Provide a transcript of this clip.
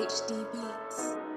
HD Beats.